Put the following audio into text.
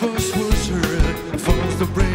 first was her, first the brain.